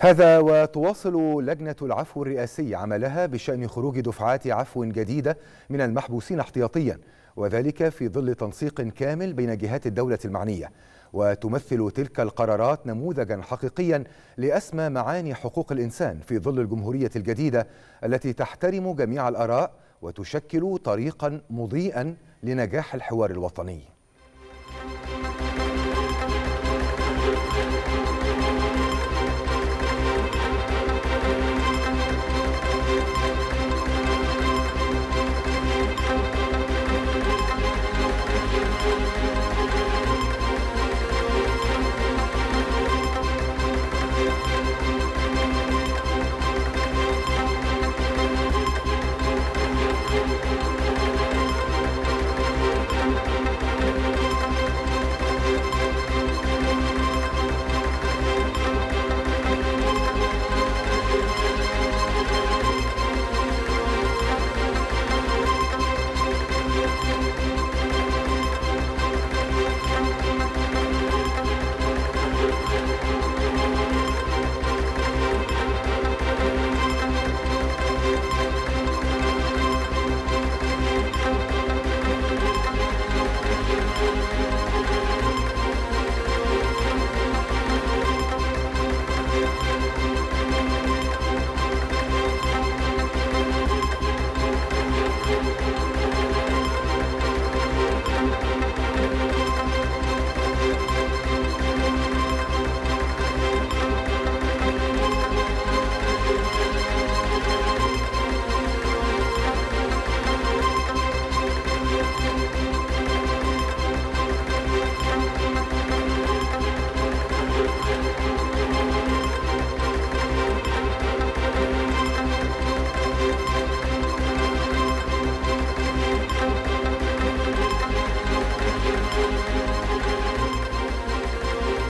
هذا وتواصل لجنة العفو الرئاسي عملها بشأن خروج دفعات عفو جديدة من المحبوسين احتياطيا وذلك في ظل تنسيق كامل بين جهات الدولة المعنية. وتمثل تلك القرارات نموذجا حقيقيا لأسمى معاني حقوق الإنسان في ظل الجمهورية الجديدة التي تحترم جميع الآراء وتشكل طريقا مضيئا لنجاح الحوار الوطني.